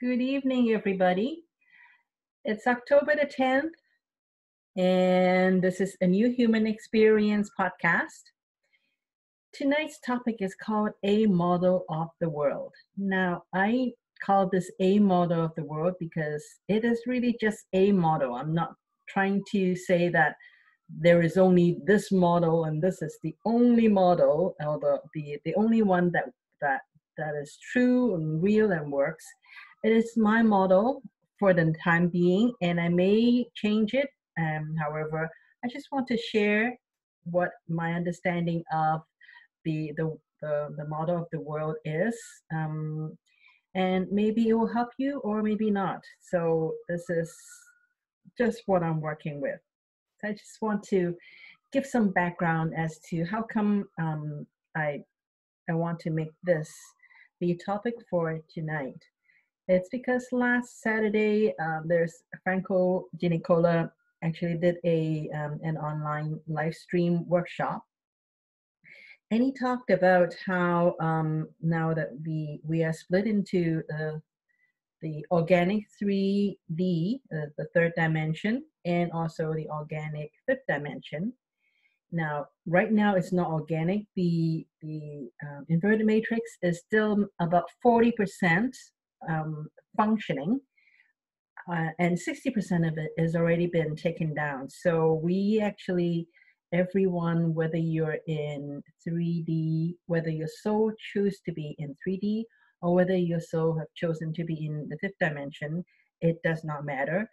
Good evening, everybody. It's October the 10th, and this is a New Human Experience podcast. Tonight's topic is called A Model of the World. Now, I call this A Model of the World because it is really just a model. I'm not trying to say that there is only this model and this is the only model or the, the, the only one that, that, that is true and real and works. It is my model for the time being and I may change it. Um, however, I just want to share what my understanding of the, the, the, the model of the world is. Um, and maybe it will help you or maybe not. So this is just what I'm working with. I just want to give some background as to how come um, I I want to make this the topic for tonight. It's because last Saturday um, there's Franco DeNicola actually did a um, an online live stream workshop, and he talked about how um, now that we we are split into uh, the organic 3D, uh, the third dimension, and also the organic fifth dimension. Now, right now it's not organic. The the um, inverted matrix is still about 40% um, functioning, uh, and 60% of it has already been taken down. So we actually, everyone, whether you're in 3D, whether your soul choose to be in 3D or whether your soul have chosen to be in the fifth dimension, it does not matter.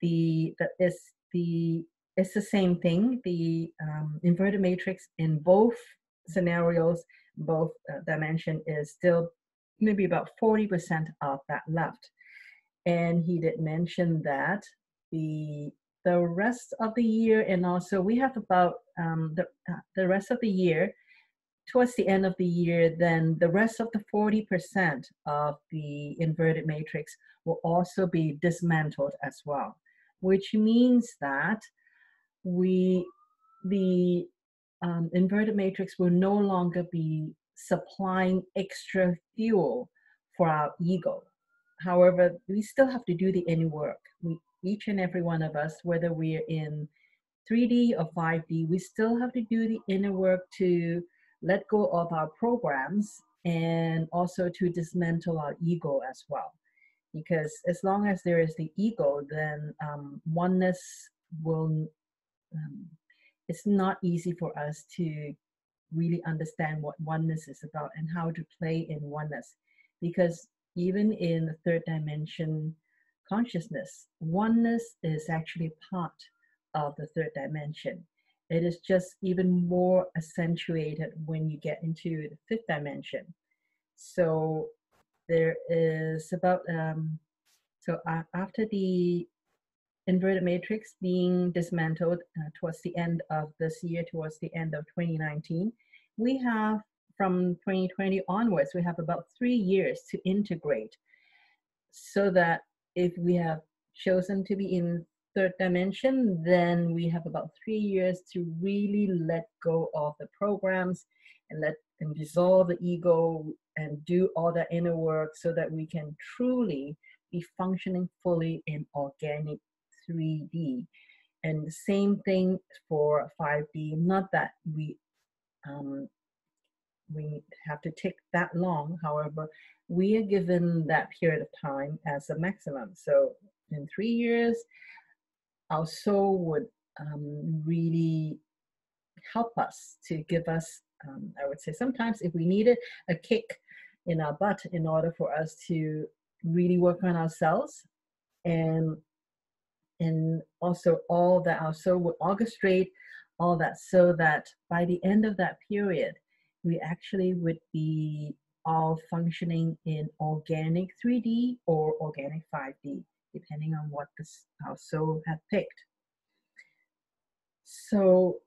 The the is the it's the same thing. The um, inverted matrix in both scenarios, both uh, dimension is still maybe about 40% of that left. And he did mention that the the rest of the year and also we have about um, the, uh, the rest of the year towards the end of the year, then the rest of the 40% of the inverted matrix will also be dismantled as well, which means that we, the um, inverted matrix will no longer be supplying extra fuel for our ego. However, we still have to do the inner work. We, each and every one of us, whether we're in 3D or 5D, we still have to do the inner work to let go of our programs and also to dismantle our ego as well. Because as long as there is the ego, then um, oneness will, um, it's not easy for us to really understand what oneness is about and how to play in oneness. Because even in the third dimension consciousness, oneness is actually part of the third dimension. It is just even more accentuated when you get into the fifth dimension. So there is about, um, so after the inverted matrix being dismantled uh, towards the end of this year, towards the end of 2019, we have from 2020 onwards, we have about three years to integrate so that if we have chosen to be in third dimension, then we have about three years to really let go of the programs and let and dissolve the ego and do all the inner work so that we can truly be functioning fully in organic 3D. And the same thing for 5D, not that we um, we have to take that long. However, we are given that period of time as a maximum. So in three years, our soul would um, really help us to give us, um, I would say, sometimes if we needed a kick in our butt in order for us to really work on ourselves and and also all that our soul would orchestrate all that so that by the end of that period we actually would be all functioning in organic 3d or organic 5d depending on what the, our soul had picked. So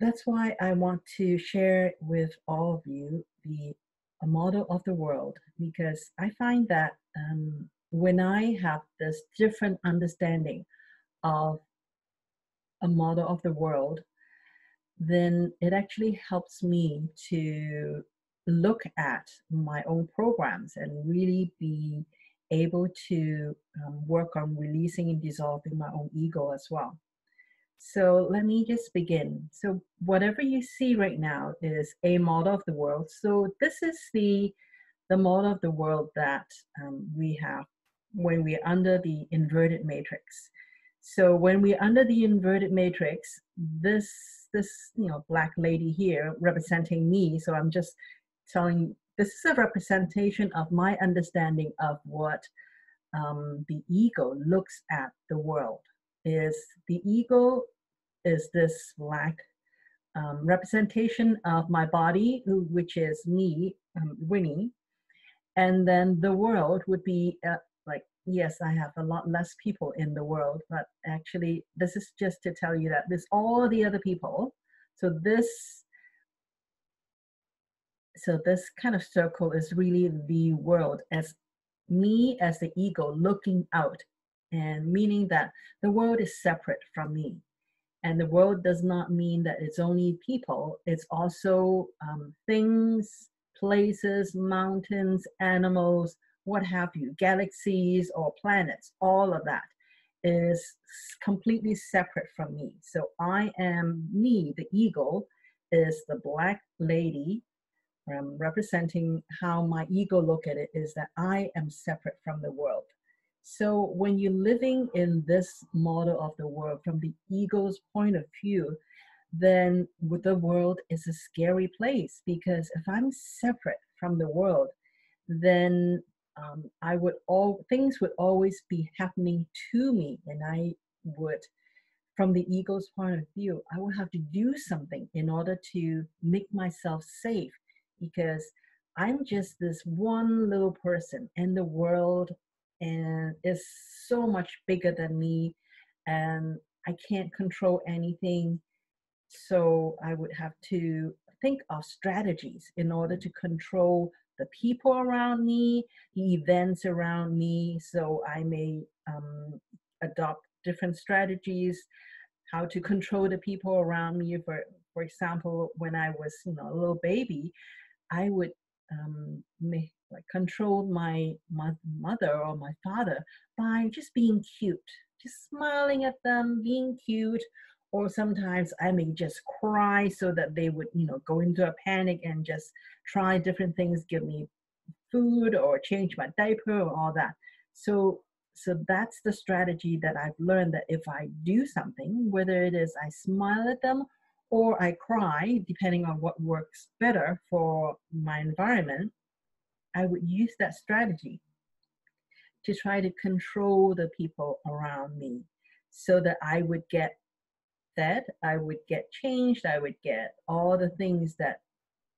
that's why I want to share with all of you the a model of the world because I find that um, when I have this different understanding of a model of the world, then it actually helps me to look at my own programs and really be able to um, work on releasing and dissolving my own ego as well. So let me just begin. So whatever you see right now is a model of the world. So this is the the model of the world that um, we have when we're under the inverted matrix. So when we're under the inverted matrix, this this you know black lady here representing me. So I'm just telling this is a representation of my understanding of what um, the ego looks at the world. Is the ego is this black um, representation of my body, which is me, um, Winnie, and then the world would be uh, yes i have a lot less people in the world but actually this is just to tell you that there's all the other people so this so this kind of circle is really the world as me as the ego looking out and meaning that the world is separate from me. And the world does not mean that it's only people it's also um, things places mountains animals what have you galaxies or planets all of that is completely separate from me so i am me the ego is the black lady um, representing how my ego look at it is that I am separate from the world. So when you're living in this model of the world from the ego's point of view, then the world is a scary place because if I'm separate from the world, then um, I would all things would always be happening to me, and I would, from the ego's point of view, I would have to do something in order to make myself safe because I'm just this one little person in the world and it's so much bigger than me and I can't control anything. So I would have to think of strategies in order to control the people around me, the events around me. So I may um, adopt different strategies, how to control the people around me. For for example, when I was you know a little baby, I would um, make, like control my, my mother or my father by just being cute, just smiling at them, being cute. Or sometimes I may just cry so that they would, you know, go into a panic and just try different things, give me food or change my diaper or all that. So so that's the strategy that I've learned that if I do something, whether it is I smile at them or I cry, depending on what works better for my environment, I would use that strategy to try to control the people around me so that I would get I would get changed, I would get all the things that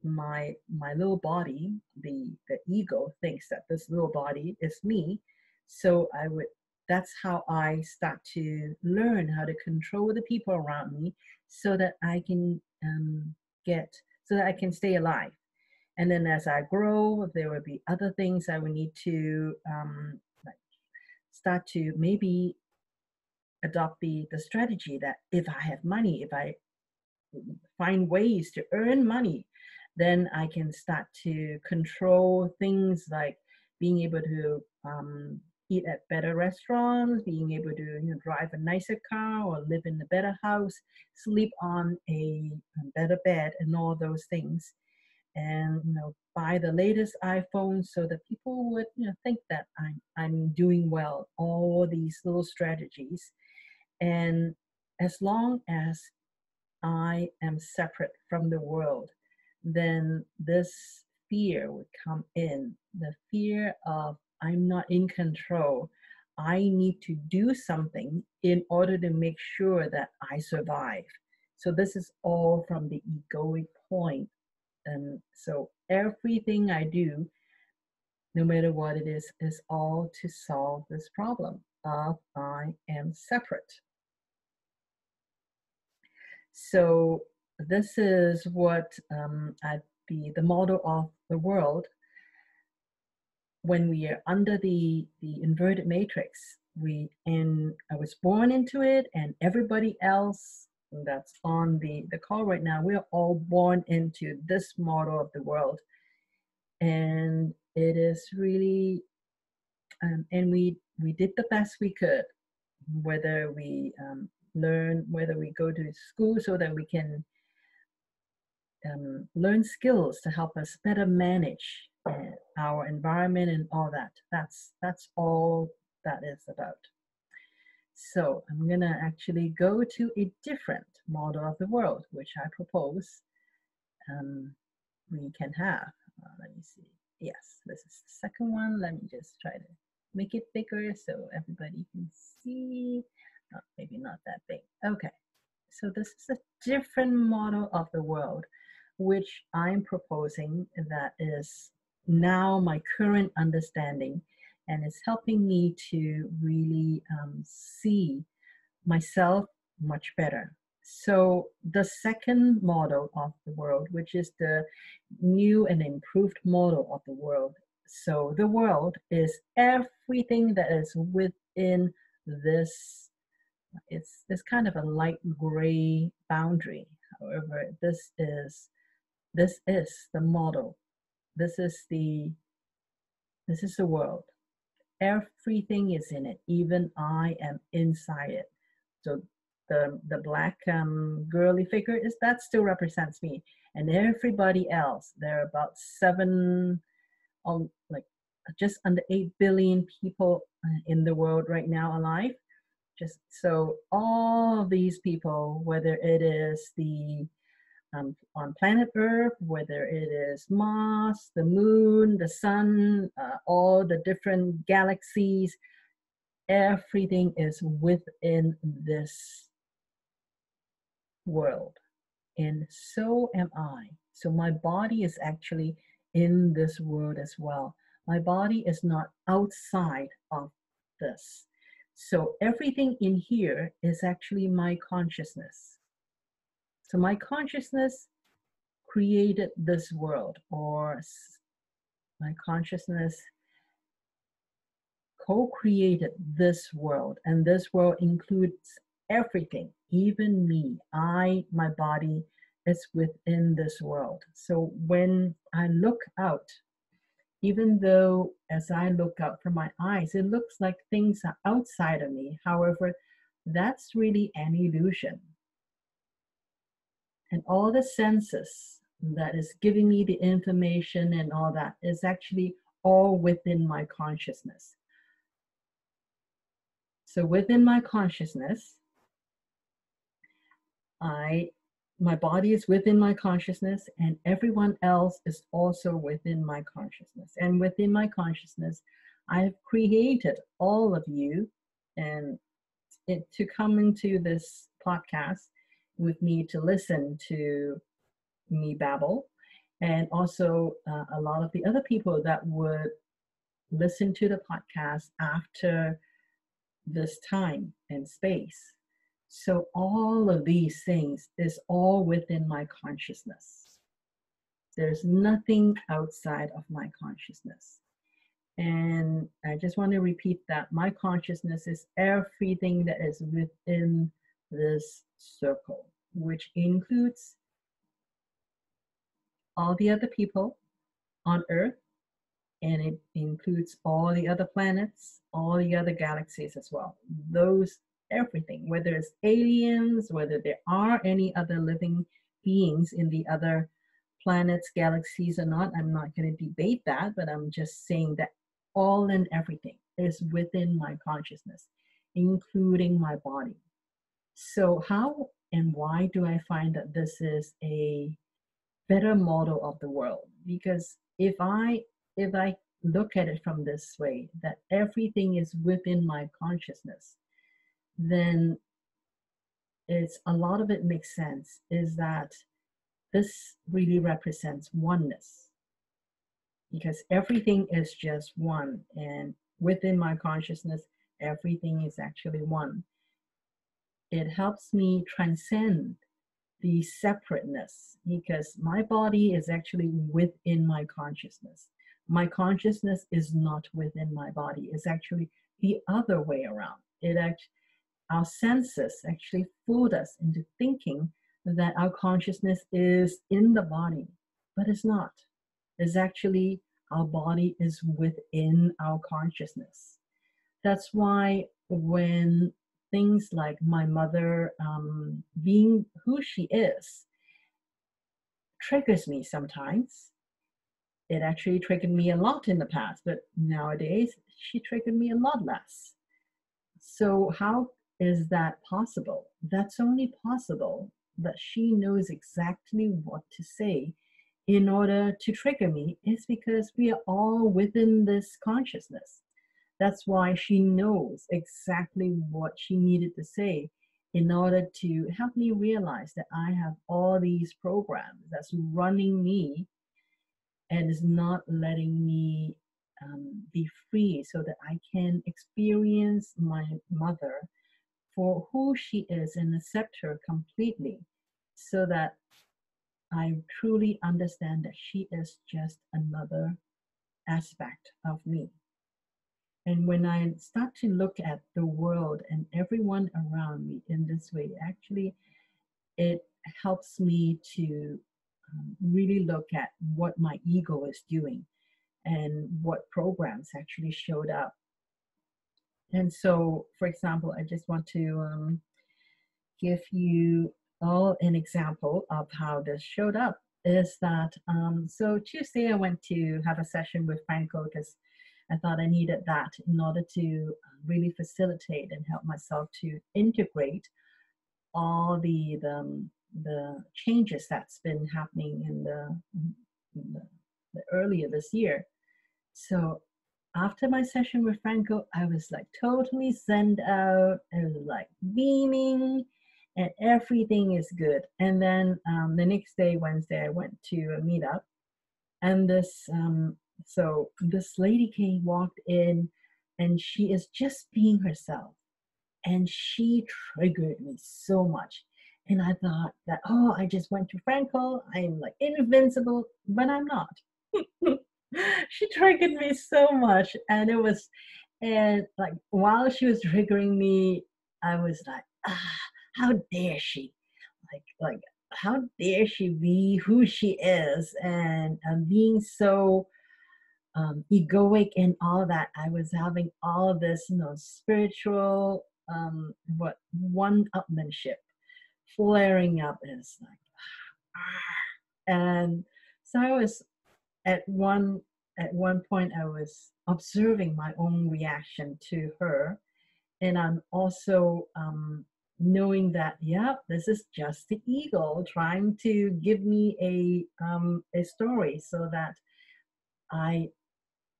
my my little body, the the ego thinks that this little body is me. So I would that's how I start to learn how to control the people around me so that I can um, get, so that I can stay alive. And then as I grow, there will be other things I will need to um, start to maybe adopt the, the strategy that if I have money, if I find ways to earn money, then I can start to control things like being able to um, eat at better restaurants, being able to you know, drive a nicer car or live in a better house, sleep on a, better bed, and all those things. And you know, buy the latest iPhone so that people would you know think that I'm I'm doing well. All these little strategies, and as long as I am separate from the world, then this fear would come in the fear of I'm not in control. I need to do something in order to make sure that I survive. So this is all from the egoic point. And so everything I do, no matter what it is, is all to solve this problem of I am separate. So this is what um, I, the, the model of the world. When we are under the the inverted matrix we and i was born into it and everybody else that's on the the call right now we're all born into this model of the world. And it is really um, and we we did the best we could whether we um, learn whether we go to school so that we can um, learn skills to help us better manage uh, our environment and all that. That's that's all that is about. So i'm to actually go to a different model of the world which i propose um, we can have. Uh, let me see. Yes this is the second one. Let me just try to make it bigger so everybody can see maybe not that big okay so this is a different model of the world which i'm proposing that is now my current understanding and is helping me to really um, see myself much better so the second model of the world, which is the new and improved model of the world. So the world is everything that is within this. It's this kind of a light gray boundary. However, this is this is the model. This is the this is the world. Everything is in it. Even I am inside it. So the the black um, girly figure is that still represents me and everybody else there are about seven um, like just under 8 billion people uh, in the world right now alive just so all these people whether it is the um, on planet earth whether it is mars the moon the sun uh, all the different galaxies everything is within this world. And so am I. So my body is actually in this world as well. My body is not outside of this. So everything in here is actually my consciousness. So my consciousness created this world, or my consciousness co created this world, and this world includes everything, even me. I, my body is within this world. So when I look out, even though as I look out from my eyes, it looks like things are outside of me. However, that's really an illusion. And all the senses that is giving me the information and all that is actually all within my consciousness. So within my consciousness, I my body is within my consciousness and everyone else is also within my consciousness. And within my consciousness i have created all of you and it, to come into this podcast with me to listen to me babble and also uh, a lot of the other people that would listen to the podcast after this time and space so all of these things is all within my consciousness. There's nothing outside of my consciousness. And I just want to repeat that my consciousness is everything that is within this circle, which includes all the other people on Earth, and it includes all the other planets, all the other galaxies as well. Those everything, whether it's aliens, whether there are any other living beings in the other planets, galaxies, or not. I'm not going to debate that, but I'm just saying that all and everything is within my consciousness, including my body. So, how and why do I find that this is a better model of the world? Because if I if I look at it from this way, that everything is within my consciousness, then it's a lot of it makes sense is that this really represents oneness. Because everything is just one and within my consciousness everything is actually one. It helps me transcend the separateness because my body is actually within my consciousness. My consciousness is not within my body. It's actually the other way around. It actually our senses actually fooled us into thinking that our consciousness is in the body, but it's not. It's actually our body is within our consciousness. That's why when things like my mother um, being who she is triggers me sometimes. It actually triggered me a lot in the past, but nowadays she triggered me a lot less. So, how is that possible? That's only possible that she knows exactly what to say in order to trigger me is because we are all within this consciousness. That's why she knows exactly what she needed to say in order to help me realize that I have all these programs that's running me and is not letting me um, be free so that I can experience my mother for who she is and accept her completely so that I truly understand that she is just another aspect of me. And when I start to look at the world and everyone around me in this way, actually, it helps me to um, really look at what my ego is doing and what programs actually showed up. And so, for example, I just want to um, give you all an example of how this showed up. Is that um, so? Tuesday, I went to have a session with Franco because I thought I needed that in order to uh, really facilitate and help myself to integrate all the the, um, the changes that's been happening in the, in the, the earlier this year. So after my session with Franco, I was like totally sent out. and like beaming, and everything is good. And then um, the next day, Wednesday, I went to a meetup, and this um, so this lady came, walked in, and she is just being herself. And she triggered me so much. And I thought that, oh, I just went to Franco. I'm like invincible, but I'm not. she triggered me so much. And it was, and like while she was triggering me, I was like, ah, how dare she? Like, like, how dare she be who she is and um, being so um, egoic and all that. I was having all of this, you know, spiritual, um, what one upmanship flaring up. It's like, ah. and so I was at one at one point I was observing my own reaction to her, and I'm also um, knowing that yeah, this is just the ego trying to give me a um, a story so that I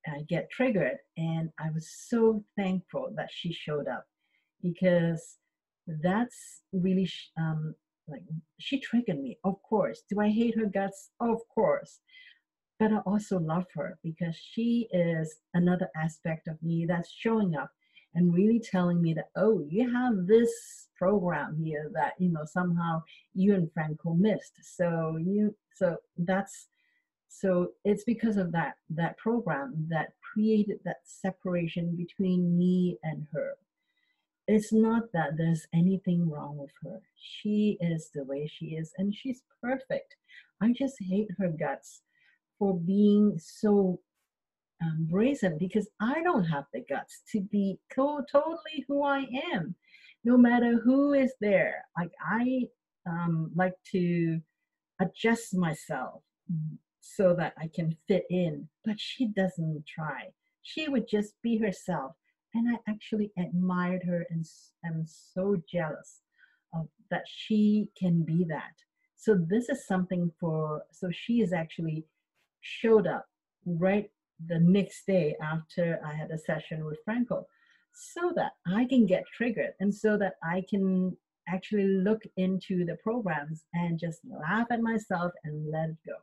I get triggered. And I was so thankful that she showed up because that's really um, like she triggered me. Of course. Do I hate her guts? Of course. But I also love her because she is another aspect of me that's showing up and really telling me that oh you have this program here that you know somehow you and franco missed. So you so that's so it's because of that that program that created that separation between me and her. It's not that there's anything wrong with her. She is the way she is and she's perfect. I just hate her guts for being so um, brazen because i don't have the guts to be totally who i am no matter who is there like i um, like to adjust myself so that I can fit in. But she doesn't try. She would just be herself. And I actually admired her and am so jealous of that she can be that. So this is something for so she is actually showed up right the next day after I had a session with Franco so that I can get triggered and so that I can actually look into the programs and just laugh at myself and let it go.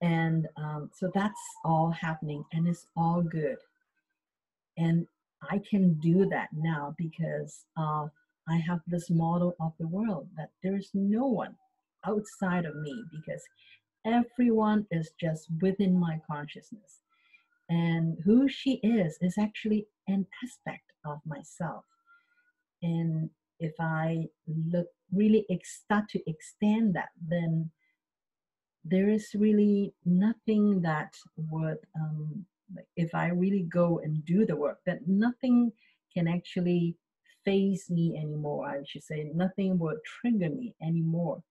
And um, so that's all happening and it's all good. And I can do that now because uh, I have this model of the world that there's no one outside of me because everyone is just within my consciousness. And who she is is actually an aspect of myself. And if I look really start to extend that, then there is really nothing that would um, if I really go and do the work, that nothing can actually faze me anymore. I should say nothing will trigger me anymore,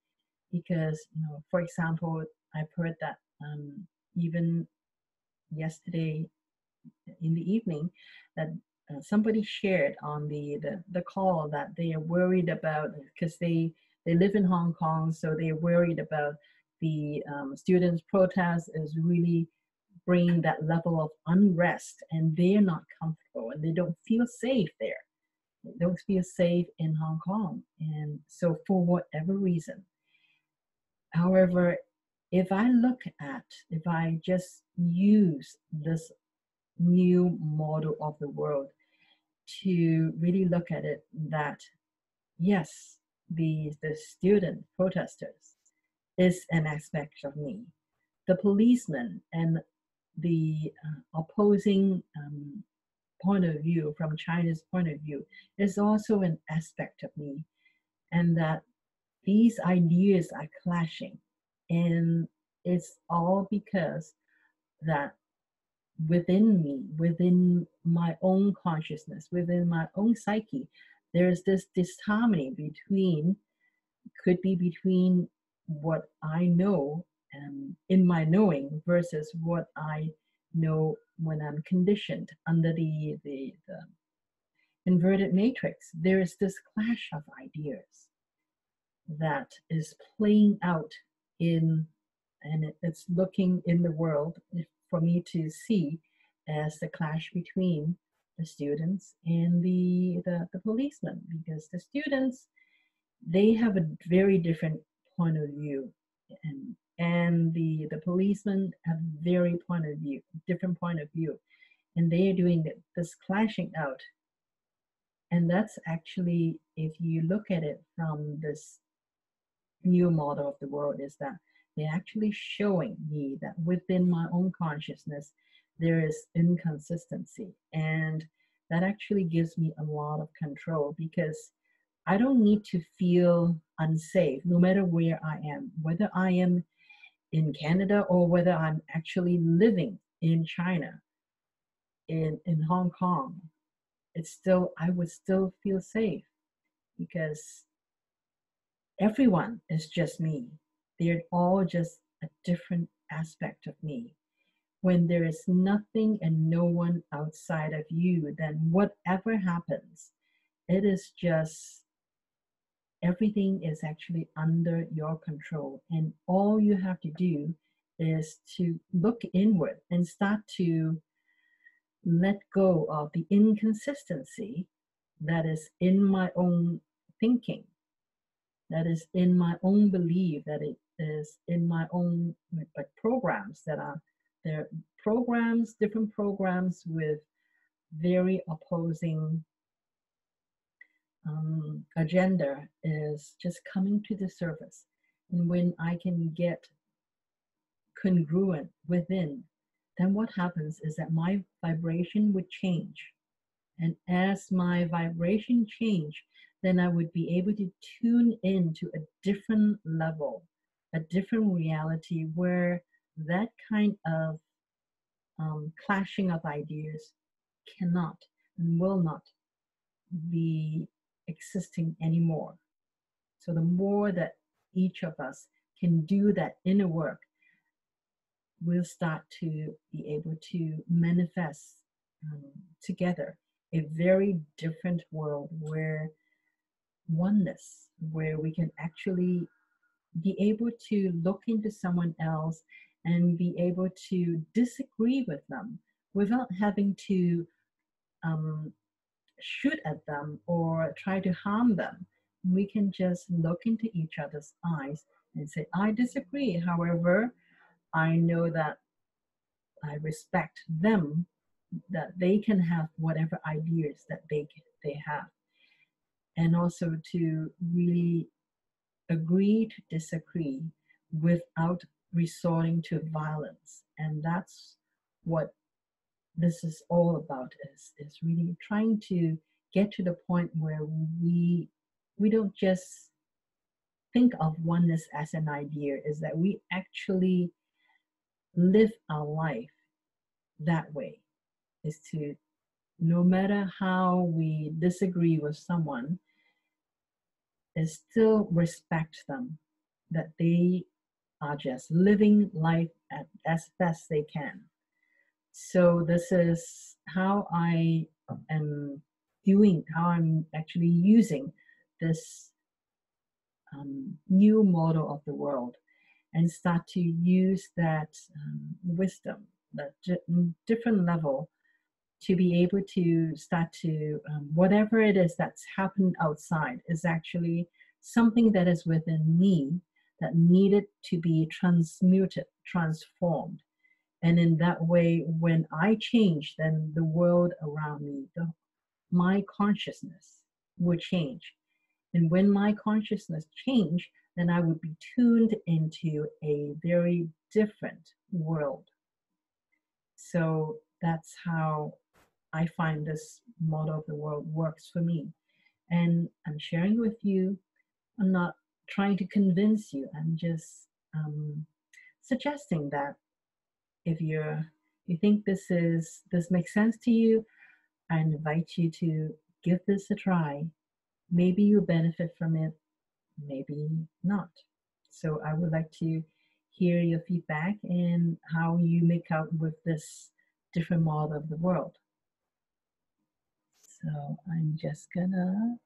because you know, for example, I've heard that um, even yesterday in the evening that uh, somebody shared on the, the the call that they are worried about because they they live in Hong Kong, so they're worried about the um, students' protest is really bringing that level of unrest, and they're not comfortable and they don't feel safe there. They don't feel safe in Hong Kong, and so for whatever reason. However, if I look at, if I just use this new model of the world to really look at it, that yes, the, the student protesters is an aspect of me. The policeman and the uh, opposing um, point of view from China's point of view is also an aspect of me, and that these ideas are clashing, and it's all because that within me, within my own consciousness, within my own psyche, there's this disharmony between, could be between what I know um, in my knowing versus what I know when I'm conditioned under the, the, the inverted matrix. There is this clash of ideas that is playing out in, and it's looking in the world for me to see as the clash between the students and the, the, the policemen because the students they have a very different point of view and and the the policemen have very point of view different point of view and they are doing this clashing out. And that's actually if you look at it from this new model of the world is that they're actually showing me that within my own consciousness there is inconsistency. And that actually gives me a lot of control because I don't need to feel unsafe no matter where I am, whether I am in Canada or whether I'm actually living in China, in, in Hong Kong. It's still, I would still feel safe because everyone is just me. They're all just a different aspect of me when there is nothing and no one outside of you, then whatever happens, it is just everything is actually under your control. And all you have to do is to look inward and start to let go of the inconsistency that is in my own thinking, that is in my own belief, that it is in my own like, programs that are there programs, different programs with very opposing um, agenda is just coming to the surface. And when I can get congruent within, then what happens is that my vibration would change. And as my vibration change, then I would be able to tune in to a different level, a different reality where that kind of um, clashing of ideas cannot and will not be existing anymore. So the more that each of us can do that inner work, we'll start to be able to manifest um, together a very different world where oneness, where we can actually be able to look into someone else and be able to disagree with them without having to um, shoot at them or try to harm them. We can just look into each other's eyes and say, I disagree. However, I know that I respect them, that they can have whatever ideas that they, they have. And also to really agree to disagree without resorting to violence. And that's what this is all about is, is really trying to get to the point where we we don't just think of oneness as an idea is that we actually live our life that way is to no matter how we disagree with someone is still respect them that they are just living life at, as best they can. So this is how i am doing how i'm actually using this um, new model of the world and start to use that um, wisdom, that different level, to be able to start to, um, whatever it is that's happened outside is actually something that is within me that needed to be transmuted, transformed. And in that way, when I change, then the world around me, the, my consciousness would change. And when my consciousness change, then I would be tuned into a very different world. So that's how I find this model of the world works for me. And I'm sharing with you. I'm not trying to convince you. I'm just um, suggesting that if you're you think this is this makes sense to you, I invite you to give this a try. Maybe you benefit from it maybe not. So I would like to hear your feedback and how you make out with this different model of the world. So I'm just gonna